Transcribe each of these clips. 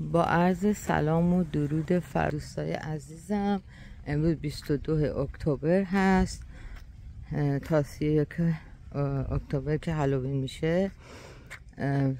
با عرض سلام و درود فروستای عزیزم. امروز 22 اکتبر هست. تا سی اکتبر که هالووین میشه.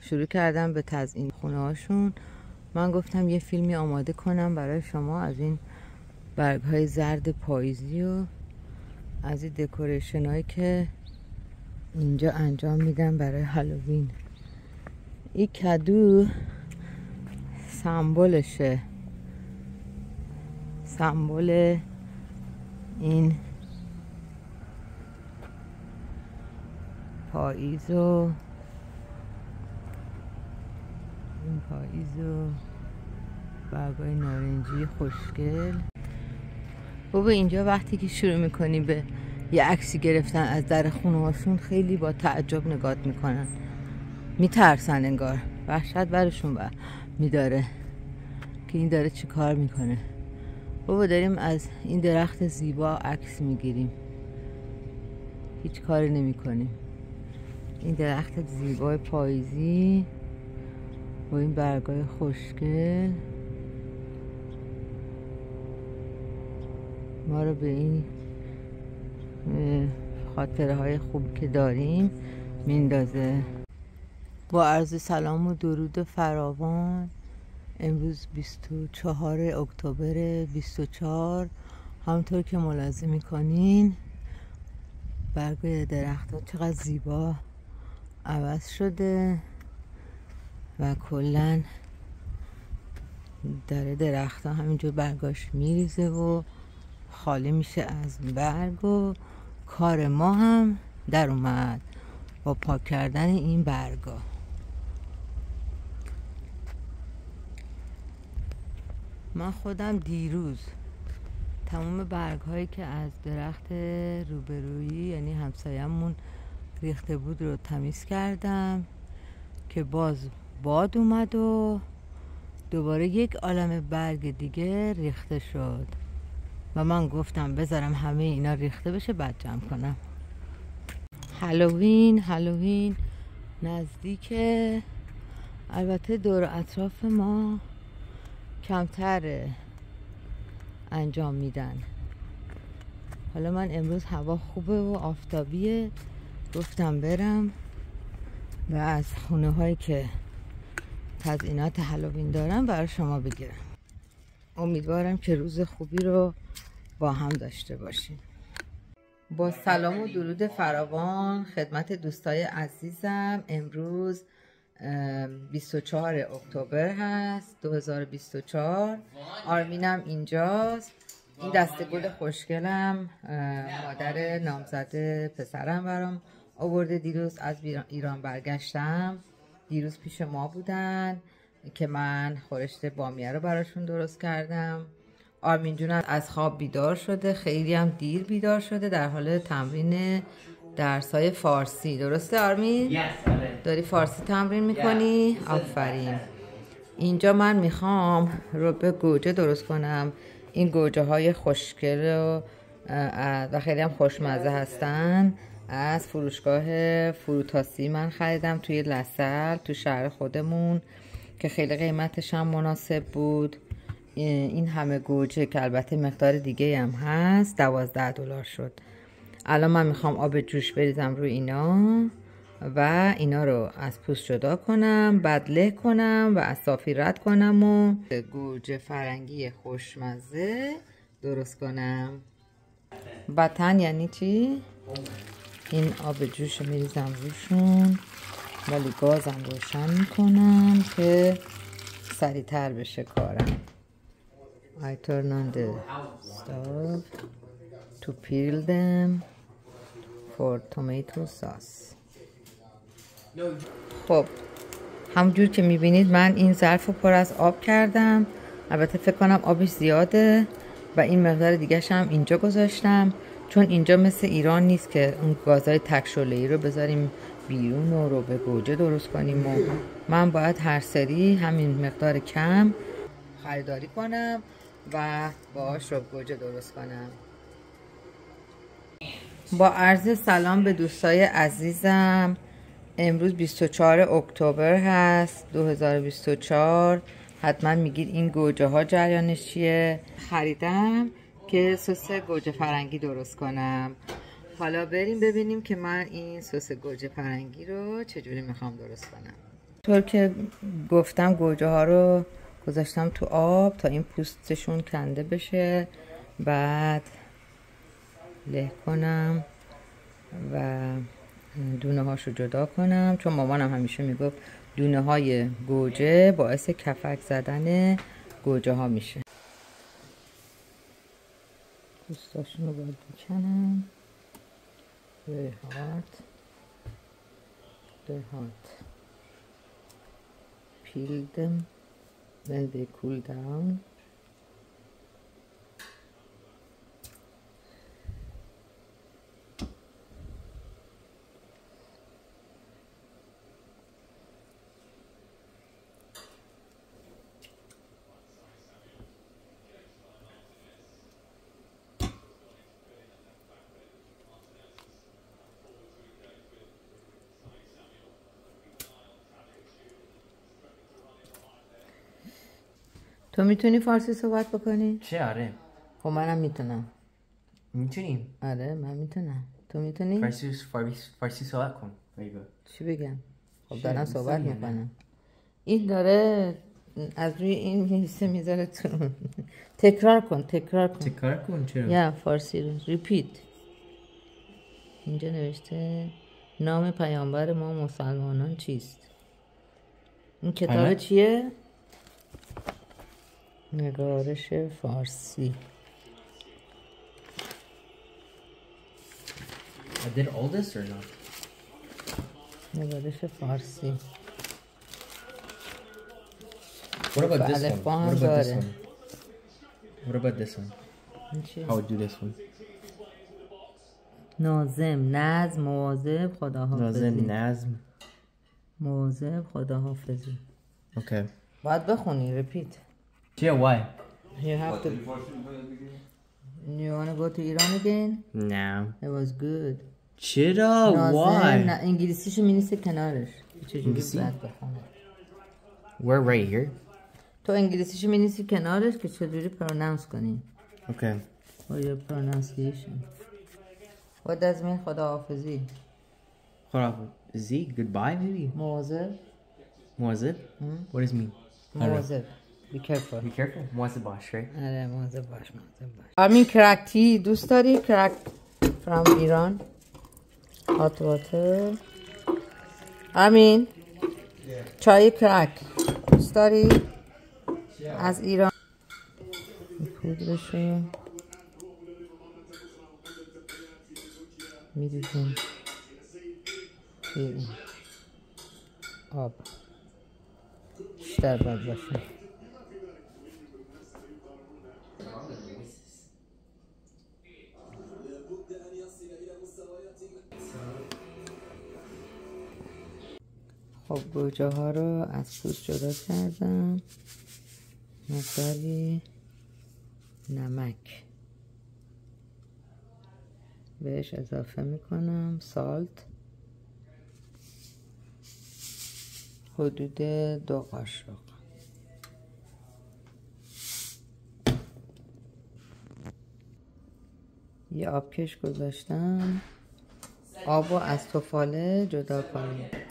شروع کردم به تزیین خونه هاشون. من گفتم یه فیلمی آماده کنم برای شما از این برگ های زرد پاییزی و از این دکوریشن هایی که اینجا انجام میدم برای هالووین این کدو سمبولشه سمبل این پاییز و این پاییز و برگای نارنجی خوشگل. بابا اینجا وقتی که شروع می‌کنی به یه عکسی گرفتن از در خونه هاشون خیلی با تعجب نگات می‌کنن. میترسن انگار. وحشت برشون بر میداره. که این داره چی کار می‌کنه. بابا داریم از این درخت زیبا عکس می‌گیریم. هیچ کاری نمی کنیم این درخت زیبای پاییزی با این برگای خوشگل ما رو به این خاطره های خوب که داریم میندازه. با عرض سلام و درود فراوان امروز 24 اکتبر 24 همونطور که ملاحظه می‌کنین برگای درخت ها چقدر زیبا عوض شده و کلا داره درخت ها همینجور برگاش میریزه و خالی میشه از برگ و کار ما هم در اومد با پاک کردن این برگا. من خودم دیروز تمام برگ هایی که از درخت روبرویی یعنی همسایمون ریخته بود رو تمیز کردم که باز باد اومد و دوباره یک عالم برگ دیگه ریخته شد. و من گفتم بذارم همه اینا ریخته بشه بعد جمع کنم. هالووین هالووین نزدیکه. البته دور اطراف ما کمتر انجام میدن. حالا من امروز هوا خوبه و آفتابیه. گفتم برم و از خونه هایی که تزینات هالووین دارم برای شما بگیرم. امیدوارم که روز خوبی رو با هم داشته باشیم با سلام و درود فراوان خدمت دوستای عزیزم امروز 24 اکتبر هست 2024 آرمینم اینجاست. این دسته گل خوشگلم مادر نامزد پسرم برام آورده دیروز. از ایران برگشتم. دیروز پیش ما بودن که من خورشت بامیه رو براشون درست کردم. آرمین جون از خواب بیدار شده خیلی هم دیر بیدار شده در حال تمرین درسای فارسی. درسته آرمین؟ داری فارسی تمرین می‌کنی؟ آفرین. اینجا من می‌خوام رو به گوجه درست کنم. این گوجه های خوشگل و, و خیلی هم خوشمزه هستن. از فروشگاه فروتاسی من خریدم توی لسل تو شهر خودمون که خیلی قیمتش هم مناسب بود. این همه گوجه که البته مقدار دیگه هم هست دوازده دلار شد. الان من می‌خوام آب جوش بریزم روی اینا و اینا رو از پوست جدا کنم بعد له کنم و از صافی رد کنم و گوجه فرنگی خوشمزه درست کنم. بطن یعنی چی؟ این آب جوش میریزم روشون ولی گازم روشن می‌کنم که سریعتر بشه کارم. I turn on the stove to peel them. For tomato sauce. خب همونجور که می‌بینید من این ظرف رو پر از آب کردم. البته فکر کنم آبش زیاده و این مقدار دیگه هم اینجا گذاشتم چون اینجا مثل ایران نیست که اون گازهای تکشله ای رو بذاریم بیرون و رو به گوجه درست کنیم و من باید هر سری همین مقدار کم خریداری کنم و باش رو گوجه درست کنم. با عرض سلام به دوستای عزیزم. امروز 24 اکتبر هست 2024 حتما میگید این گوجه ها جریانش چیه؟ خریدم که سس گوجه فرنگی درست کنم. حالا بریم ببینیم که من این سس گوجه فرنگی رو چجوری می‌خوام درست کنم. طور که گفتم گوجه ها رو گذاشتم تو آب تا این پوستشون کنده بشه. بعد له کنم و دونه هاشو جدا کنم. چون مامانم همیشه می‌گفت دونه های گوجه باعث کفک زدن گوجه ها میشه. پوستاشون رو باید بکنم they're hot peel them when they cool down. تو می‌تونی فارسی صحبت بکنی؟ چه آره. خب منم می‌تونم. می‌تونیم آره من می‌تونم. تو می‌تونی؟ فارسی فارسی, صحبت کن. Good. چی بگم؟ خب؟ دارم صحبت می‌کنم. این داره از روی این حصه می‌ذاره تو. تکرار کن تکرار کن. تکرار کن؟ چرا؟ یا فارسی رو. ریپیت اینجا نوشته نام پیامبر ما مسلمانان چیست؟ این کتاب؟ چیه؟ نگارش فارسی I did all this or not نگارش فارسی What about بله، this one What about this one What about this one؟ How would do this one نازم نظم مواظب خداحافظی نازم نظم مواظب خداحافظی Okay باید بخونی repeat چیه why you have to you wanna go to Iran again No it was good چرا نازم why نه انگلیسیشو مینیسه کنارش چجوری انگلیسی؟ باید بخونه We're right here تو انگلیسیشو مینیسی کنارش که چجوری پرونانس کنی Okay or your pronunciation what does mean خداحافظی خلاص Z goodbye maybe مواظب مواظب What does it mean مواظب Be careful. Be careful. مواظب باش right? آره مواظب باش مواظب باش آرمین کرک تی دوست داری؟ کرک from ایران. Hot water. آرمین چای کرک دوست داری؟ از ایران. پودرشو این آب. بیشتر باید باشه. خب گوجه ها رو از پوست جدا کردم. مقداری نمک. بهش اضافه می‌کنم. سالت. حدود دو قاشق یه آبکش گذاشتم. آب رو از توفاله جدا کنیم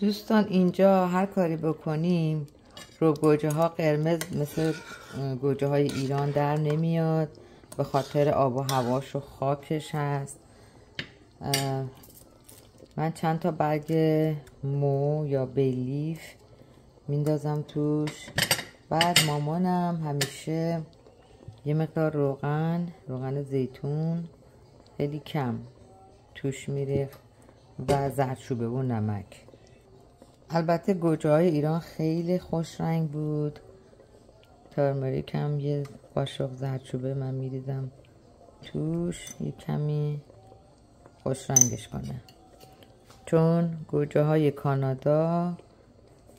دوستان اینجا هر کاری بکنیم رو گوجه ها قرمز مثل گوجه های ایران در نمیاد به خاطر آب و هواش و خاکش هست. من چند تا برگ مو یا بیلیف میندازم توش. بعد مامانم همیشه یه مقدار روغن روغن زیتون خیلی کم توش میریخت و زردچوبه و نمک. البته گوجه های ایران خیلی خوش رنگ بود. ترمریک هم یه قاشق زردچوبه من میریزم توش یه کمی خوش رنگش کنه. چون گوجه های کانادا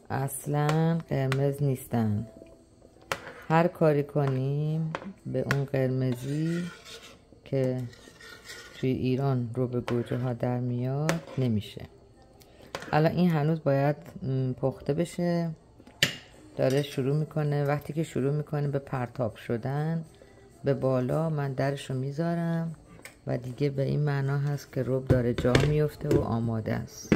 اصلا قرمز نیستن. هر کاری کنیم به اون قرمزی که توی ایران رو به گوجه ها در میاد نمیشه. الان این هنوز باید پخته بشه. داره شروع می‌کنه. وقتی که شروع می‌کنه به پرتاب شدن به بالا من درش رو می‌ذارم و دیگه به این معنا هست که روب داره جا میفته و آماده است.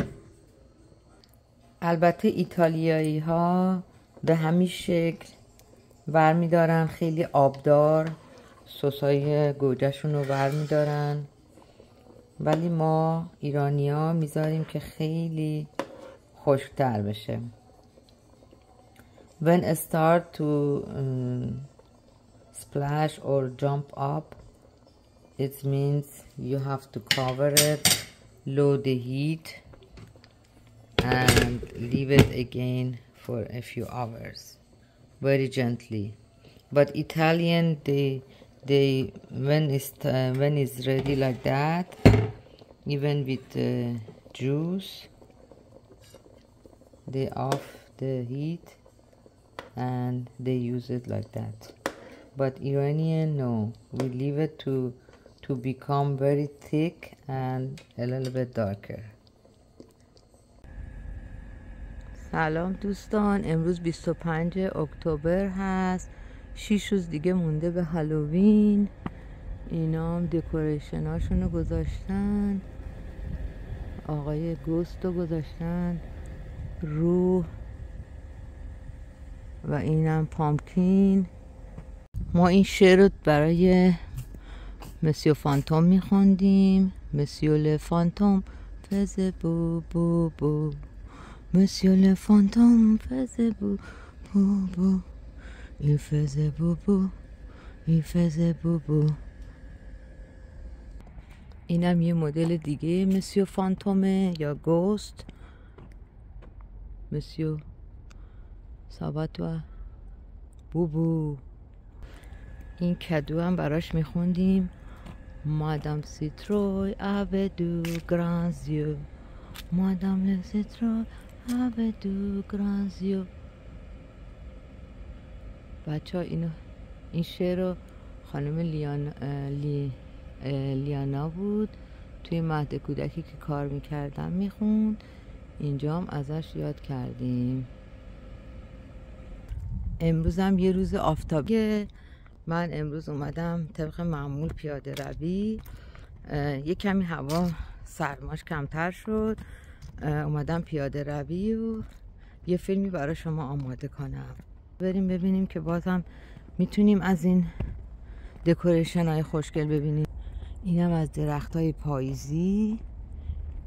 البته ایتالیایی ها به همین شکل ور میدارن. خیلی آبدار. سسای گوجهشون رو ور میدارن. ولی ما ایرانیا می‌ذاریم که خیلی خشکتر بشه when start to um, splash or jump up it means you have to cover it low the heat and leave it again for a few hours very gently but Italian they they when it's uh, when it's ready like that even with the juice they off the heat and they use it like that but Iranian no we leave it to to become very thick and a little bit darker سلام دوستان امروز 25 اکتبر هست 6 روز دیگه مونده به هالووین. اینا هم دکوریشن هاشون رو گذاشتن. آقای گوست رو گذاشتن. رو و اینم پامکین. ما این شعر رو برای مسیو فانتوم میخوندیم. مسیو ل فانتوم. فز بو بو بو. مسیو ل فانتوم. فز بو بو بو. این فز بو بو این فز بو بو اینم یه مدل دیگه مسیو فانتومه یا گوست مسیو ساباتوا بوبو این کدو هم براش میخوندیم مادام سیتروی آب دو گرانزیو مادام سیتروی آب دو گرانزیو بچه اینو این شعر رو خانم لیان لی لیانا بود. توی مهد کودکی که کار می‌کردم می‌خوند. اینجا هم ازش یاد کردیم. امروز هم یه روز آفتابیه من امروز اومدم طبق معمول پیاده روی. یه کمی هوا سرماش کمتر شد. اومدم پیاده روی و یه فیلمی برای شما آماده کنم. بریم ببینیم که بازم می‌تونیم از این دکوریشن های خوشگل ببینیم. اینم از درخت های پاییزی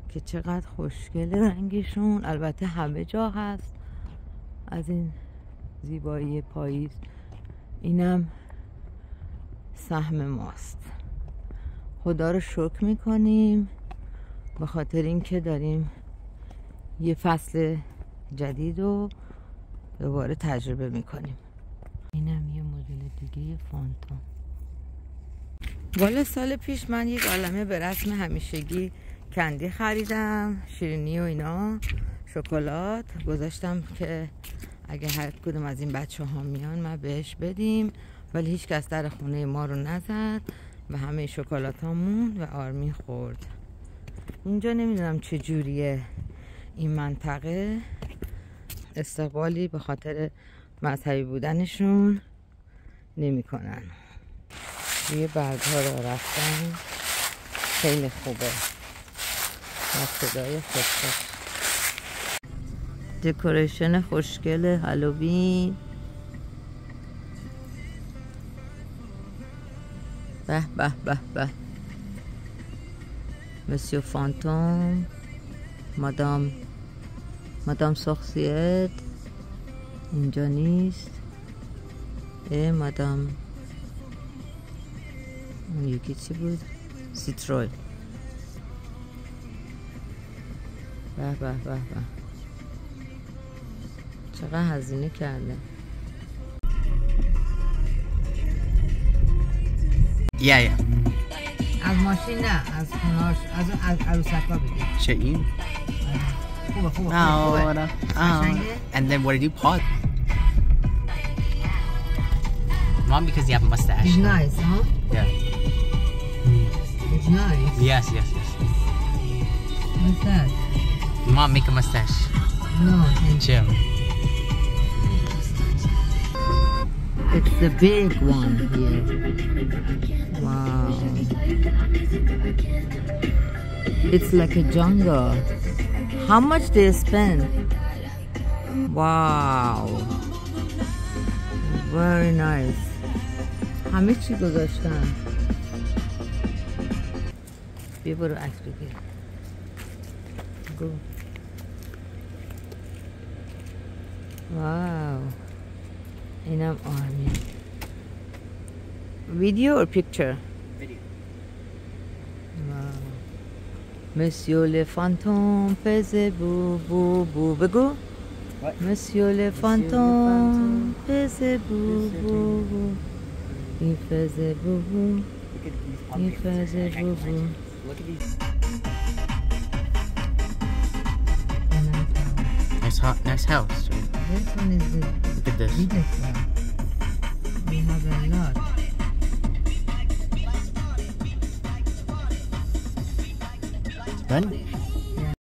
که چقدر خوشگل رنگشون. البته همه جا هست از این زیبایی پاییز. اینم سهم ماست. خدا رو شکر می‌کنیم. به خاطر اینکه داریم یه فصل جدید رو دوباره تجربه می‌کنیم. اینم یه مدل دیگه فانتوم. والا سال پیش من یک عالمه به رسم همیشگی کندی خریدم شیرینی و اینا شکلات. گذاشتم که اگه هر کدوم از این بچه ها میان ما بهش بدیم ولی هیچ کس در خونه ما رو نزد و همه شکلات و آرمی خورد. اینجا نمی‌دونم چه جوریه این منطقه. استقبالی به خاطر مذهبی بودنشون نمی‌کنن. روی برگ ها رو رفتن. خیلی خوبه. و صدای خوشش دکوریشن خوشگل هالووین. به به به به. مسیو فانتوم مادام مادام سخصیت اینجا نیست. اه مادام اون یکی چی بود؟ سیترول به به به به. چقدر هزینه کرده؟ Yeah, yeah. از ماشین نه از خوناش از از عروسکا بگیر. Check you. ahora. ahora. And then what did you pause? Mom, because you have a mustache. It's nice, huh? Yeah. It's nice. Yes, yes, yes. What's that? Mom, make a mustache. No, thank Jim. It's the big one here. Wow. It's like a jungle. How much they spend? Wow. Very nice. همه چی گذاشتن بیا برو عکس بگیر گو واو اینم آرمی ویدیو or picture Monsieur le fantôme faisait bou bou bou begou. Monsieur le fantôme faisait bou bou bou. Il faisait bou bou. Il faisait bou bou. Nice, hot, nice house. This one is the, Look at this. biggest one. We have a lot. 真的